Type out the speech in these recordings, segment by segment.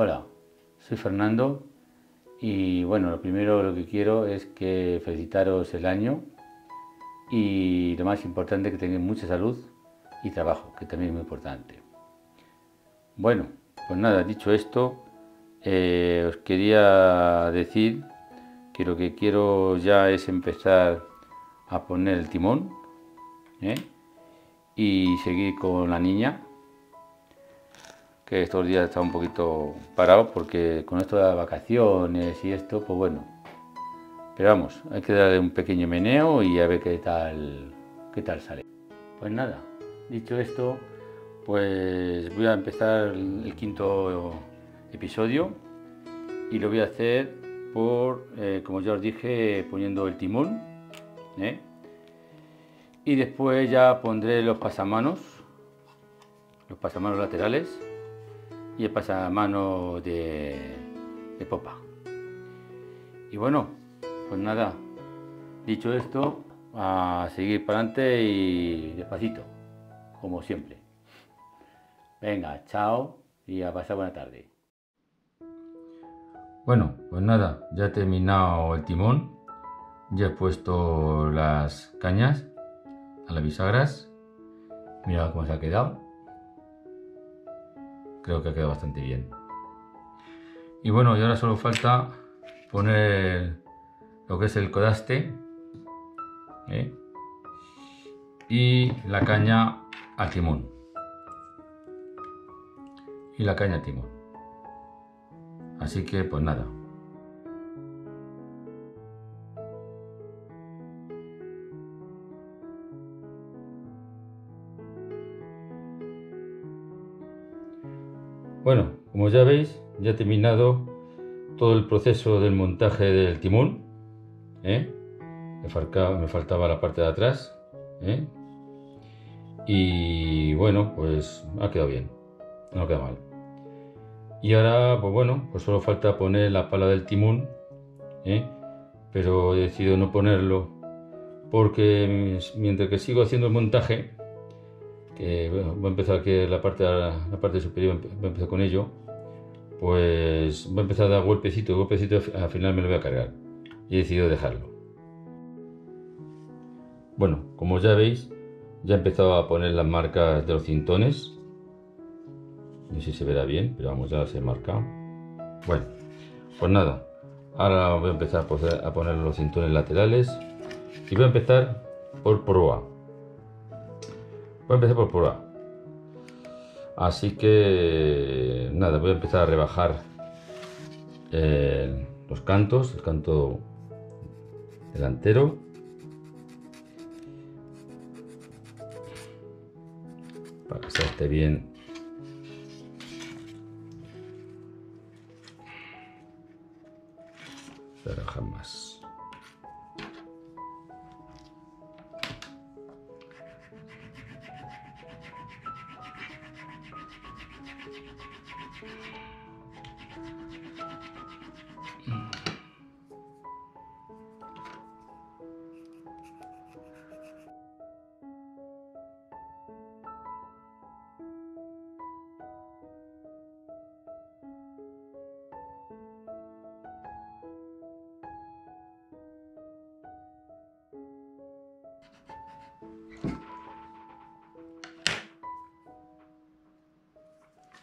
Hola, soy Fernando y bueno, lo primero lo que quiero es que felicitaros el año y lo más importante que tengáis mucha salud y trabajo, que también es muy importante. Bueno, pues nada, dicho esto, eh, os quería decir que lo que quiero ya es empezar a poner el timón ¿eh? y seguir con la niña que estos días está un poquito parado porque con esto de las vacaciones y esto, pues bueno. Pero vamos, hay que darle un pequeño meneo y a ver qué tal, qué tal sale. Pues nada, dicho esto, pues voy a empezar el quinto episodio y lo voy a hacer por, eh, como ya os dije, poniendo el timón. ¿eh? Y después ya pondré los pasamanos, los pasamanos laterales y el pasamano de, de popa. Y bueno, pues nada, dicho esto, a seguir para adelante y despacito, como siempre. Venga, chao y a pasar buena tarde. Bueno, pues nada, ya he terminado el timón, ya he puesto las cañas a las bisagras, mira cómo se ha quedado creo que ha quedado bastante bien. Y bueno, y ahora solo falta poner lo que es el codaste ¿eh? y la caña al timón. Y la caña al timón. Así que pues nada, Bueno, como ya veis, ya he terminado todo el proceso del montaje del timón. ¿eh? Me, faltaba, la parte de atrás. ¿eh? Y bueno, pues ha quedado bien. No queda mal. Y ahora, pues bueno, pues solo falta poner la pala del timón. ¿eh? Pero he decidido no ponerlo porque mientras que sigo haciendo el montaje, que bueno, voy a empezar aquí la parte, la parte superior, voy a empezar con ello, pues voy a empezar a dar golpecito, golpecito, al final me lo voy a cargar. Y he decidido dejarlo. Bueno, como ya veis, ya he empezado a poner las marcas de los cintones. No sé si se verá bien, pero vamos, ya las he marcado. Bueno, pues nada, ahora voy a empezar a poner los cintones laterales y voy a empezar por proa. Voy a empezar por prueba. Así que nada, voy a empezar a rebajar eh, los cantos, el canto delantero. Para que se esté bien rebajar más.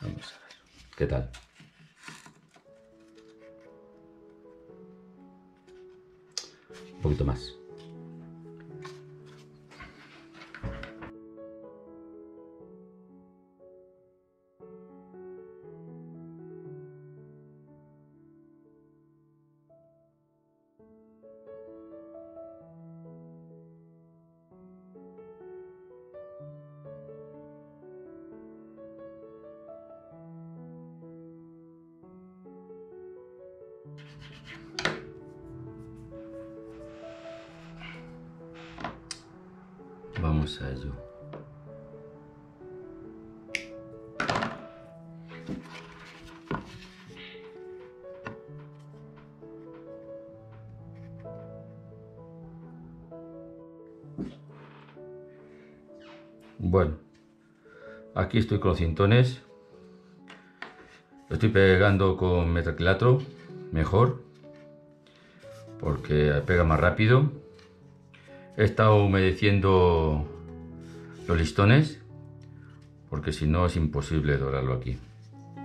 Vamos a ver. ¿Qué tal? Un poquito más. Vamos a ello. Bueno, aquí estoy con los cintones. estoy pegando con metacrilato mejor porque pega más rápido. He estado humedeciendo los listones porque si no es imposible dorarlo aquí.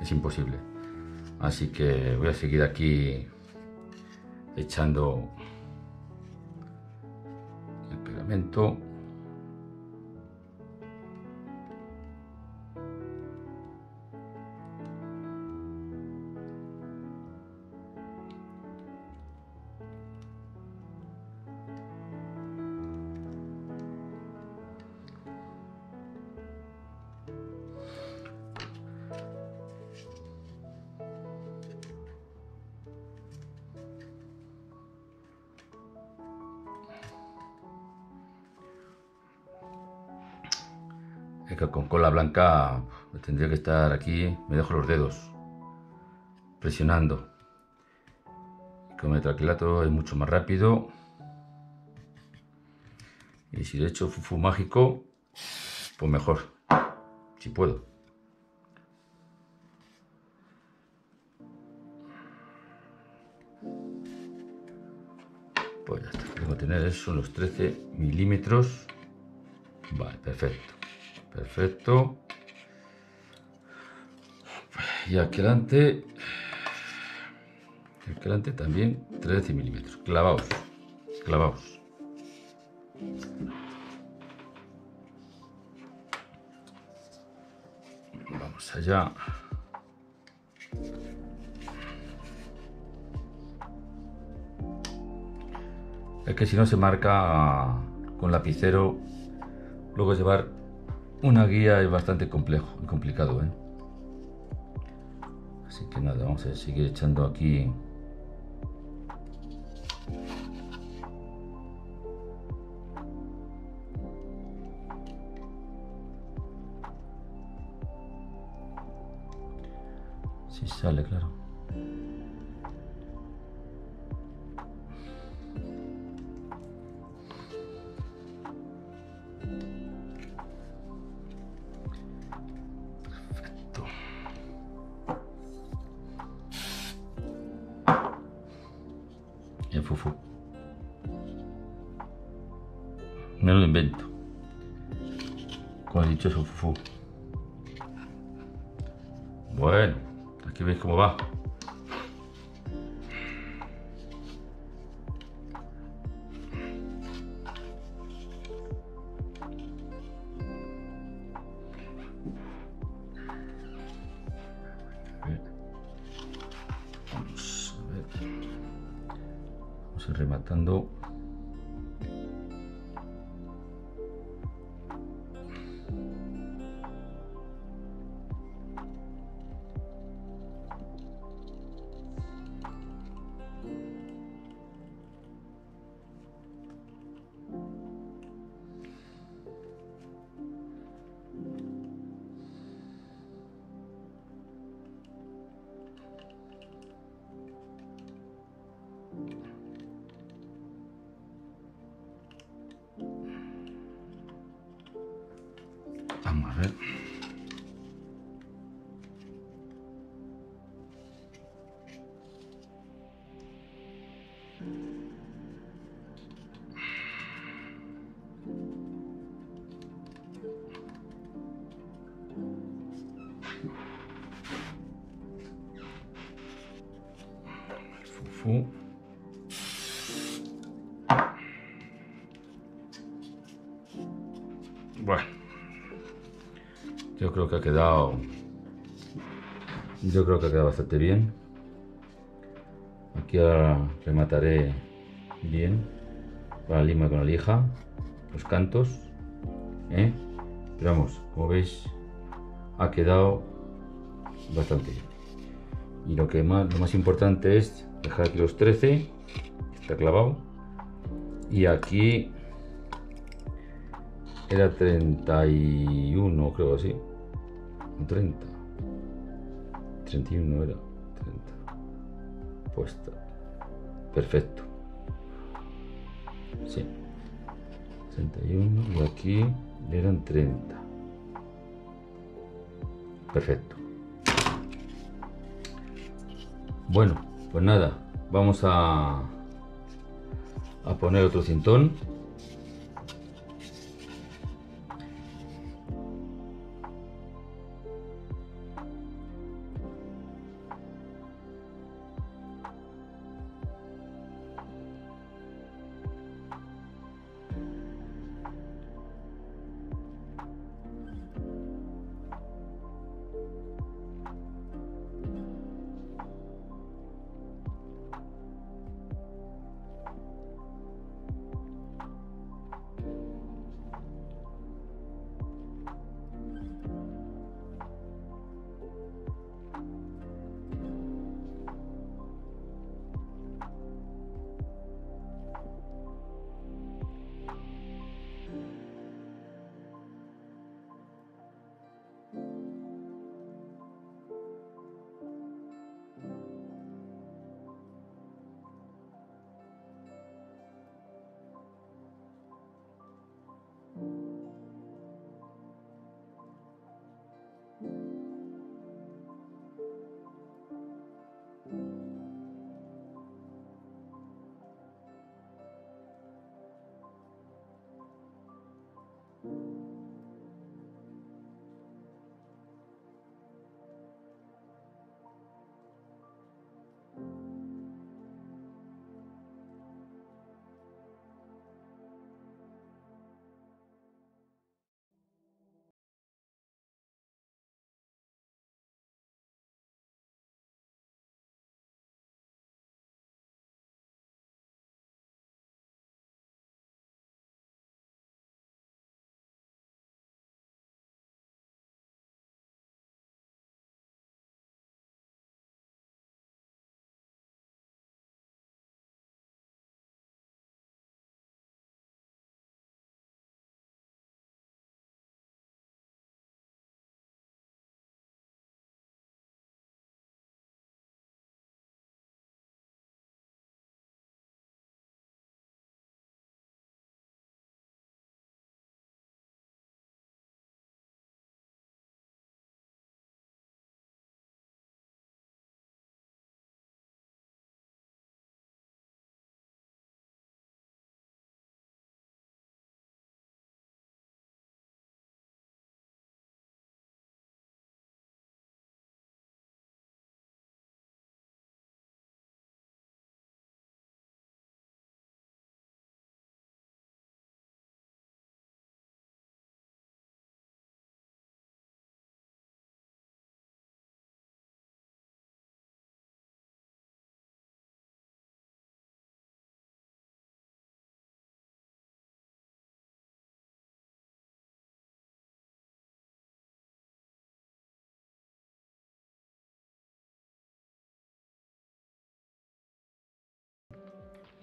Es imposible. Así que voy a seguir aquí echando el pegamento. Es que con cola blanca tendría que estar aquí, me dejo los dedos presionando. Con metraquilato es mucho más rápido. Y si de hecho fufu mágico, pues mejor, si puedo. Pues ya está, tengo que tener eso, los 13 milímetros. Vale, perfecto. Perfecto. Y aquí delante, aquí delante también 13 milímetros. Clavaos, clavaos. Vamos allá. Es que si no se marca con lapicero, luego llevar una guía es bastante complejo y complicado. ¿eh? Así que nada, vamos a seguir echando aquí. Si sale, claro. Bueno, aquí veis cómo va. Vamos a ver. Fufu. Bueno. Yo creo que ha quedado. Yo creo que ha quedado bastante bien. Aquí ahora remataré bien con la lima con la lija, los cantos. ¿eh? Pero vamos, como veis, ha quedado bastante bien. Y lo que más, lo más importante es dejar aquí los 13, está clavado. Y aquí era 31, creo así. 30. 31 era. 30. Puesta. Perfecto. Sí. 31 y aquí eran 30. Perfecto. Bueno, pues nada, vamos a, a poner otro cintón.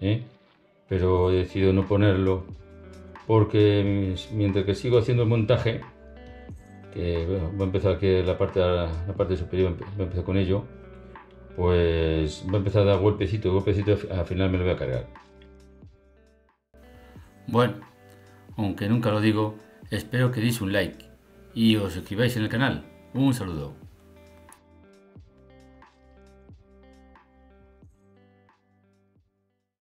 ¿Eh? pero he decidido no ponerlo porque mientras que sigo haciendo el montaje, que bueno, va a empezar aquí la parte, la parte superior, va a empezar con ello, pues va a empezar a dar golpecito, golpecito, al final me lo voy a cargar. Bueno, aunque nunca lo digo, espero que deis un like y os suscribáis en el canal. Un saludo.